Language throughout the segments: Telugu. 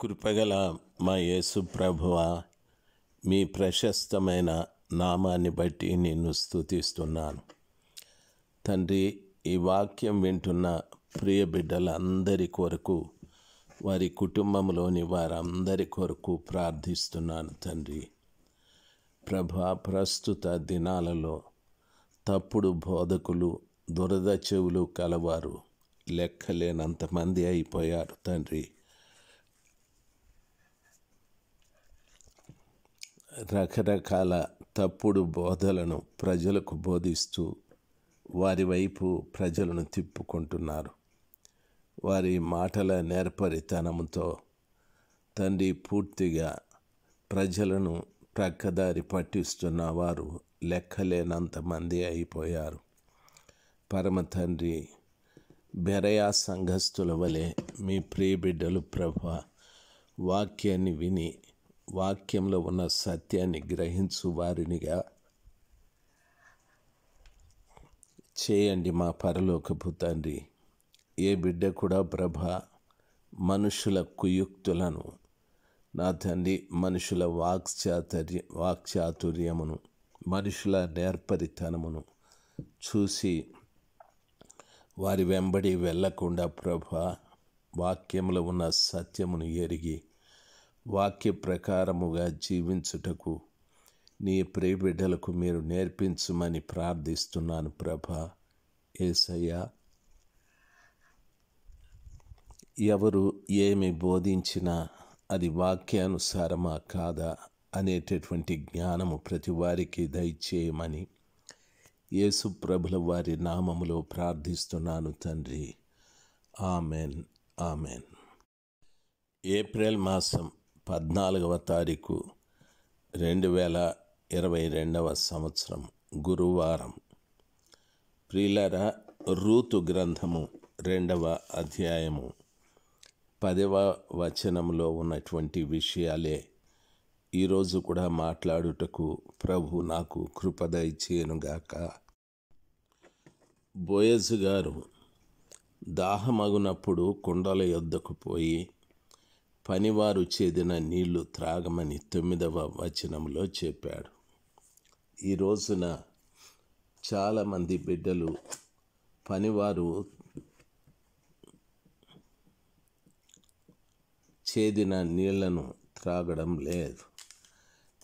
కృపగల మా యేసు ప్రభువ మీ ప్రశస్తమైన నామాన్ని బట్టి నిన్ను స్థుతిస్తున్నాను తండ్రి ఈ వాక్యం వింటున్న ప్రియ బిడ్డలందరి కొరకు వారి కుటుంబంలోని వారందరి కొరకు ప్రార్థిస్తున్నాను తండ్రి. ప్రభా ప్రస్తుత దినాలలో తప్పుడు బోధకులు దురద చెవులు కలవారు లెక్కలేనంతమంది అయిపోయారు తండ్రి. రకరకాల తప్పుడు బోధలను ప్రజలకు బోధిస్తూ వారి వైపు ప్రజలను తిప్పుకుంటున్నారు. వారి మాటల నేర్పరితనంతో తండ్రి పూర్తిగా ప్రజలను ప్రక్కదారి పట్టిస్తున్న వారు లెక్కలేనంతమంది అయిపోయారు. పరమ తండ్రి బెరయా సంఘస్థుల వలె మీ ప్రియబిడ్డలు ప్రభ వాక్యాన్ని విని వాక్యంలో ఉన్న సత్యాన్ని గ్రహించు వారినిగా చేయండి మా పరలోకపు తండ్రి. ఏ బిడ్డ కూడా ప్రభ మనుషుల కుయుక్తులను నా తండ్రి మనుషుల వాక్చాతుర్య వాక్చాతుర్యమును మనుషుల నేర్పరితనమును చూసి వారి వెంబడి వెళ్ళకుండా ప్రభ వాక్యంలో ఉన్న సత్యమును ఎరిగి వాక్య ప్రకారముగా జీవించుటకు నీ ప్రియబిడ్డలకు మీరు నేర్పించమని ప్రార్థిస్తున్నాను ప్రభ. ఏసయ్యా ఎవరు ఏమి బోధించినా అది వాక్యానుసారమా కాదా అనేటటువంటి జ్ఞానము ప్రతి వారికి దయచేయమని యేసు ప్రభుల వారి నామములో ప్రార్థిస్తున్నాను తండ్రి. Amen amen. ఏప్రిల్ మాసం పద్నాలుగవ తారీఖు రెండు వేల ఇరవై రెండవ సంవత్సరం గురువారం. ప్రిలర రూతు గ్రంథము రెండవ అధ్యాయము పదవ వచనంలో ఉన్నటువంటి విషయాలే ఈరోజు కూడా మాట్లాడుటకు ప్రభు నాకు కృపదయ చేయనుగాక. బోయజు గారు దాహమగునప్పుడు కుండల యొద్దకు పోయి పనివారు చేదిన నీళ్ళు త్రాగమని తొమ్మిదవ వచనంలో చెప్పాడు. ఈ రోజున చాలామంది బిడ్డలు పనివారు చేదిన నీళ్ళను త్రాగడం లేదు.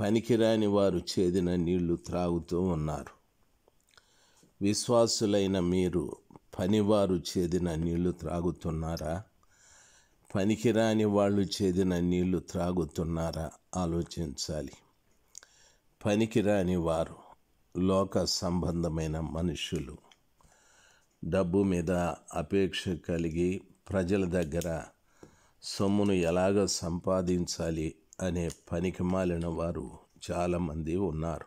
పనికిరాని వారు చేదిన నీళ్ళు త్రాగుతూ ఉన్నారు. విశ్వాసులైన మీరు పనివారు చేదిన నీళ్ళు త్రాగుతున్నారా? పనికిరాని వాళ్ళు చేదిన నీళ్ళు త్రాగుతున్నారా? ఆలోచించాలి. పనికిరాని వారు లోక సంబంధమైన మనుషులు. డబ్బు మీద అపేక్ష కలిగి ప్రజల దగ్గర సొమ్మును ఎలాగ సంపాదించాలి అనే పనికి మాలిన వారు చాలామంది ఉన్నారు.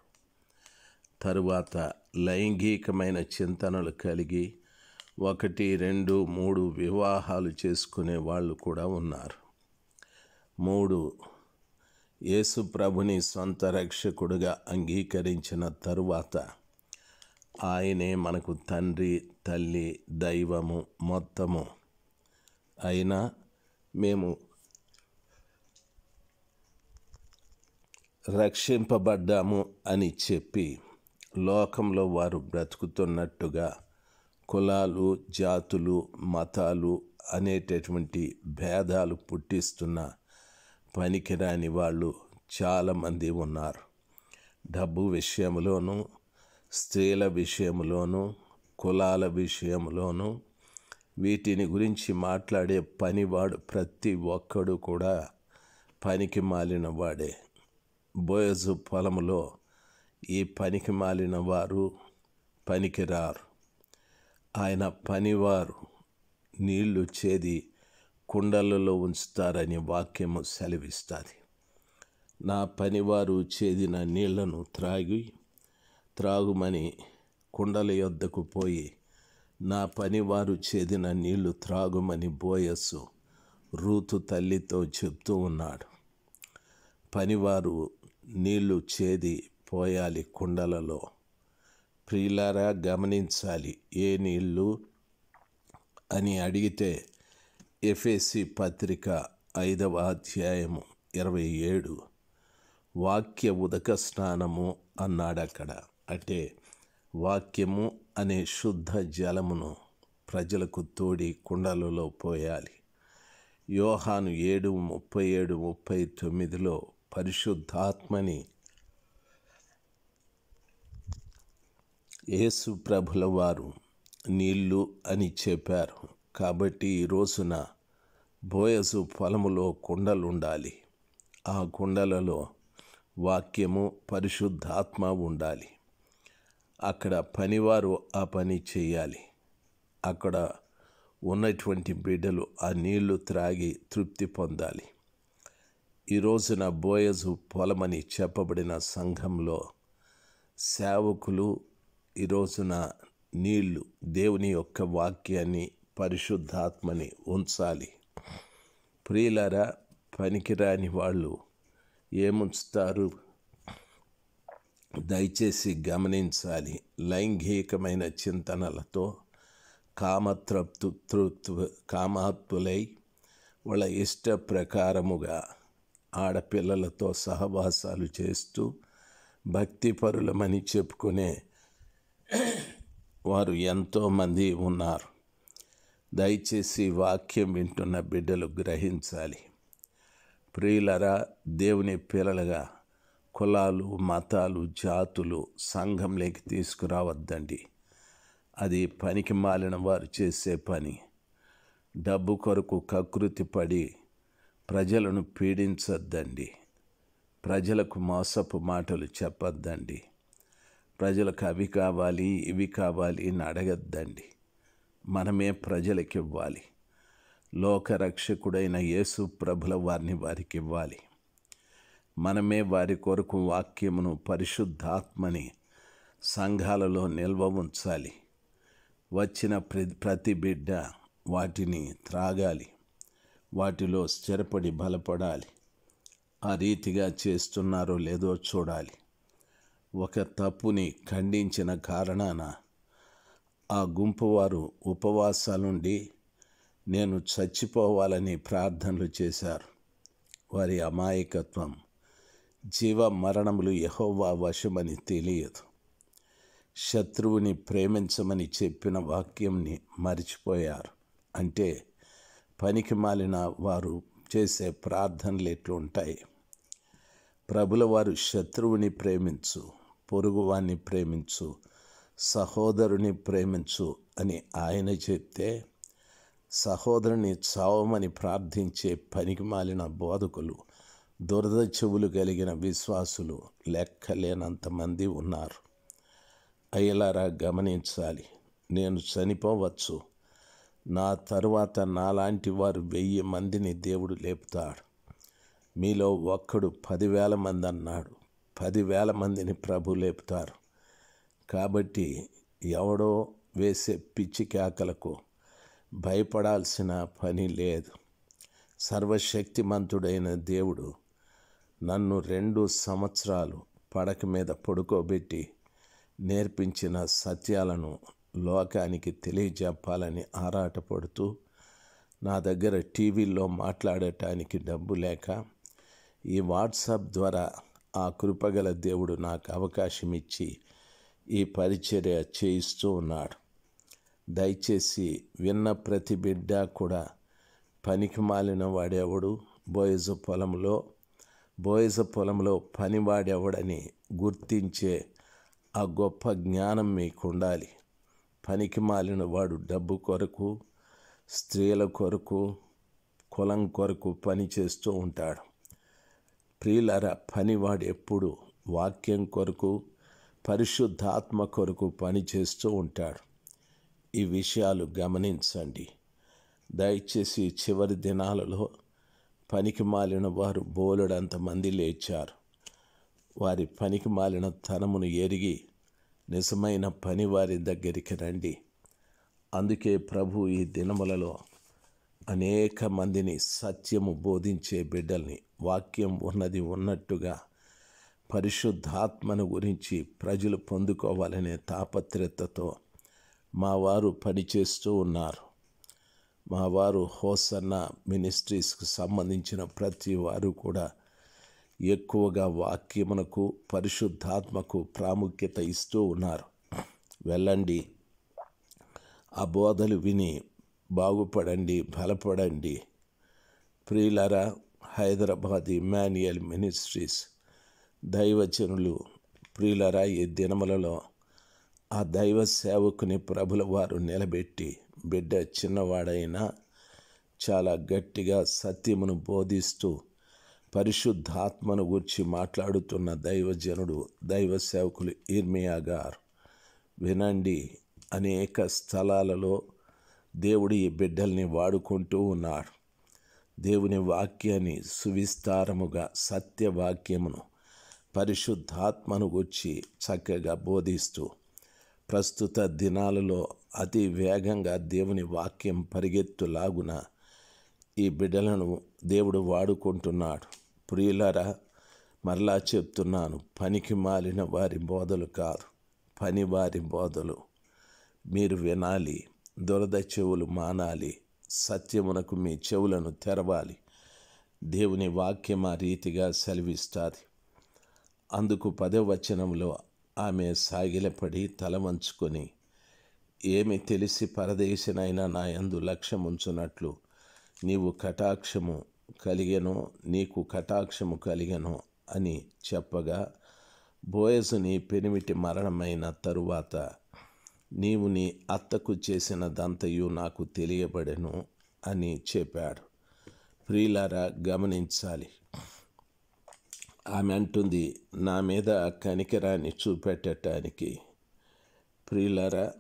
తరువాత లైంగికమైన చింతనలు కలిగి ఒకటి రెండు మూడు వివాహాలు చేసుకునే వాళ్ళు కూడా ఉన్నారు. మూడు యేసు ప్రభుని సొంత రక్షకుడుగా అంగీకరించిన తరువాత ఆయనే మనకు తండ్రి తల్లి దైవము మొత్తము. అయినా మేము రక్షింపబడ్డాము అని చెప్పి లోకంలో వారు బ్రతుకుతున్నట్టుగా కులాలు జాతులు మతాలు అనేటటువంటి భేదాలు పుట్టిస్తున్న పనికిరాని వాళ్ళు చాలామంది ఉన్నారు. డబ్బు విషయంలోనూ స్త్రీల విషయంలోనూ కులాల విషయంలోనూ వీటిని గురించి మాట్లాడే పనివాడు ప్రతి ఒక్కడు కూడా పనికి మాలిన వాడే. బోయజు పొలంలో ఈ పనికి మాలిన వారు పనికిరారు. ఆయన పనివారు నీళ్ళు చేది కుండలలో ఉంచుతారని వాక్యము సెలవిస్తుంది. నా పనివారు చేదిన నీళ్ళను త్రాగి త్రాగుమని కుండల యొద్దకు పోయి నా పనివారు చేదిన నీళ్ళు త్రాగుమని బోయస్సు రూతు తల్లితో చెప్తూ ఉన్నాడు. పనివారు నీళ్ళు చేది పోయాలి కుండలలో. ప్రియులారా గమనించాలి. ఏ నీళ్ళు అని అడిగితే ఎఫ్ఎసి పత్రిక ఐదవ అధ్యాయము ఇరవై ఏడు. వాక్య ఉదక స్నానము అన్నాడు అక్కడ అంటే వాక్యము అనే శుద్ధ జలమును ప్రజలకు తోడి కుండలలో పోయాలి. యోహాను ఏడు ముప్పై ఏడు ముప్పై తొమ్మిదిలో పరిశుద్ధాత్మని యేసు ప్రభుల వారు నీళ్ళు అని చెప్పారు. కాబట్టి ఈ రోజున బోయసు పొలములో కుండలు ఉండాలి ఆ కుండలలో వాక్యము పరిశుద్ధాత్మ ఉండాలి. అక్కడ పనివారు ఆ పని చేయాలి. అక్కడ ఉన్నటువంటి బిడ్డలు ఆ నీళ్ళు త్రాగి తృప్తి పొందాలి. ఈ రోజున బోయజు పొలమని చెప్పబడిన సంఘంలో సేవకులు ఈ రోజున నీళ్ళు దేవుని యొక్క వాక్యాన్ని పరిశుద్ధాత్మని ఉంచాలి. ప్రియులరా పనికిరాని వాళ్ళు ఏముంచుతారు? దయచేసి గమనించాలి. లైంగికమైన చింతనలతో కామతృప్తు తృప్తు కామాత్ములై వాళ్ళ ఇష్ట ప్రకారముగా ఆడపిల్లలతో సహవాసాలు చేస్తూ భక్తిపరులమని చెప్పుకునే వారు ఎంతోమంది ఉన్నారు. దయచేసి వాక్యం వింటున్న బిడ్డలు గ్రహించాలి. ప్రియులరా దేవుని పిల్లలుగా కులాలు మతాలు జాతులు సంఘంలోకి తీసుకురావద్దండి. అది పనికి మాలిన వారు చేసే పని. డబ్బు కొరకు కకృతి పడి ప్రజలను పీడించొద్దండి. ప్రజలకు మోసపు మాటలు చెప్పొద్దండి. ప్రజలకు అవి కావాలి ఇవి కావాలి అని అడగద్దండి. మనమే ప్రజలకు ఇవ్వాలి లోకరక్షకుడైన యేసు ప్రభుల వారిని వారికి ఇవ్వాలి మనమే వారి కొరకు వాక్యమును పరిశుద్ధాత్మని సంఘాలలో నిల్వ ఉంచాలి. వచ్చిన ప్ర- ప్రతి బిడ్డ వాటిని త్రాగాలి. వాటిలో స్థిరపడి బలపడాలి. ఆ రీతిగా చేస్తున్నారో లేదో చూడాలి. ఒక తప్పుని ఖండించిన కారణాన ఆ గుంపు వారు ఉపవాసాలుండి నేను చచ్చిపోవాలని ప్రార్థనలు చేశారు. వారి అమాయకత్వం జీవ మరణములు యహోవా వశమని తెలియదు. శత్రువుని ప్రేమించమని చెప్పిన వాక్యంని మరిచిపోయారు. అంటే పనికి మాలిన వారు చేసే ప్రార్థనలు ఎట్లుంటాయి? ప్రభుల వారు శత్రువుని ప్రేమించు పొరుగువాన్ని ప్రేమించు సహోదరుని ప్రేమించు అని ఆయన చెప్తే సహోదరుని చావమని ప్రార్థించే పనికి మాలిన బోధకులు దురద చెవులు కలిగిన విశ్వాసులు లెక్కలేనంతమంది ఉన్నారు. అయ్యలారా గమనించాలి. నేను చనిపోవచ్చు. నా తరువాత నాలాంటి వారు వెయ్యి మందిని దేవుడు లేపుతాడు. మీలో ఒక్కడు పదివేల మంది అన్నాడు. పదివేల మందిని ప్రభు లేపుతారు. కాబట్టి ఎవడో వేసే పిచ్చి కేకలకు భయపడాల్సిన పని లేదు. సర్వశక్తిమంతుడైన దేవుడు నన్ను రెండు సంవత్సరాలు పడక మీద పడుకోబెట్టి నేర్పించిన సత్యాలను లోకానికి తెలియజెప్పాలని ఆరాటపడుతూ నా దగ్గర టీవీలో మాట్లాడటానికి డబ్బు లేక ఈ వాట్సాప్ ద్వారా ఆ కృపగల దేవుడు నాకు అవకాశం ఇచ్చి ఈ పరిచర్య చేయిస్తూ ఉన్నాడు. దయచేసి విన్న ప్రతి బిడ్డ కూడా పనికి మాలిన వాడెవడు? బోయజ పొలంలో బోయజ పొలంలో పనివాడెవడని గుర్తించే ఆ గొప్ప జ్ఞానం మీకు ఉండాలి పనికి మాలిన వాడు డబ్బు కొరకు స్త్రీల కొరకు కులం కొరకు పని చేస్తూ ఉంటాడు. ప్రియులర పనివాడు ఎప్పుడు వాక్యం కొరకు పరిశుద్ధాత్మ కొరకు పని చేస్తూ ఉంటాడు. ఈ విషయాలు గమనించండి. దయచేసి చివరి దినాలలో పనికి మాలిన వారు బోలెడంత మంది లేచారు. వారి పనికి మాలిన తనమును ఎరిగి నిజమైన పని వారి దగ్గరికి రండి. అందుకే ప్రభు ఈ దినములలో అనేక మందిని సత్యము బోధించే బిడ్డల్ని వాక్యం ఉన్నది ఉన్నట్టుగా పరిశుద్ధాత్మను గురించి ప్రజలు పొందుకోవాలనే తాపత్రతతో మా వారు పనిచేస్తూ ఉన్నారు. మా వారు హోసన్న మినిస్ట్రీస్కు సంబంధించిన ప్రతి వారు కూడా ఎక్కువగా వాక్యమునకు పరిశుద్ధాత్మకు ప్రాముఖ్యత ఇస్తూ ఉన్నారు. వెళ్ళండి. ఆ బోధలు విని బాగుపడండి బలపడండి. ప్రియులరా హైదరాబాద్ ఇమాన్యుయల్ మినిస్ట్రీస్ దైవజనులు ప్రియులరా ఈ దినములలో ఆ దైవ సేవకుని ప్రభుల వారు నిలబెట్టి బిడ్డ చిన్నవాడైనా చాలా గట్టిగా సత్యమును బోధిస్తూ పరిశుద్ధాత్మను గురించి మాట్లాడుతున్న దైవజనుడు దైవ సేవకులు ఇర్మియా గారు. వినండి అనేక స్థలాలలో దేవుడు ఈ బిడ్డల్ని వాడుకుంటూ ఉన్నాడు దేవుని వాక్యాన్ని సువిస్తారముగా సత్యవాక్యమును పరిశుద్ధాత్మను గుచ్చి చక్కగా బోధిస్తూ ప్రస్తుత దినాలలో అతి వేగంగా దేవుని వాక్యం పరిగెత్తులాగున ఈ బిడ్డలను దేవుడు వాడుకుంటున్నాడు. ప్రియులరా మరలా చెప్తున్నాను పనికి మాలిన వారి బోధలు కాదు పని వారి బోధలు మీరు వినాలి. దురద చెవులు మానాలి సత్యమునకు మీ చెవులను తెరవాలి. దేవుని వాక్యం ఆ రీతిగా సెలవిస్తుంది. అందుకు పదవ వచనంలో ఆమె సాగిలపడి తల వంచుకొని ఏమి తెలిసి పరదేశనైనా నా యందు లక్ష్యముంచున్నట్లు నీవు కటాక్షము కలిగెనో నీకు కటాక్షము కలిగెనో అని చెప్పగా బోయసు నీ పెనిమిటి మరణమైన తరువాత నీవు నీ అత్తకు చేసిన దంతయు నాకు తెలియబడెను అని చెప్పాడు. ప్రియులారా గమనించాలి. ఆమె అంటుంది నా మీద కనికరాన్ని చూపెట్టడానికి ప్రియులారా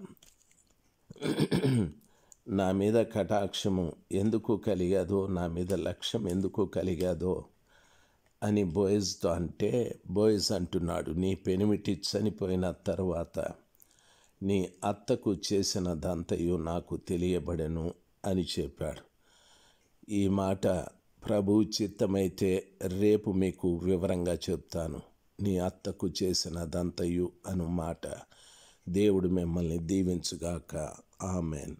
నా మీద కటాక్షము ఎందుకు కలిగాదో నా మీద లక్ష్యం ఎందుకు కలిగాదో అని బోయిస్తో అంటే బోయిస్ అంటున్నాడు నీ పెనిమిటి చనిపోయిన తర్వాత. నీ అత్తకు చేసిన దంతయు నాకు తెలియబడెను అని చెప్పాడు. ఈ మాట ప్రభు చిత్తమైతే రేపు మీకు వివరంగా చెప్తాను. నీ అత్తకు చేసిన దంతయు అను మాట దేవుడు మిమ్మల్ని దీవించుగాక. ఆమెన్.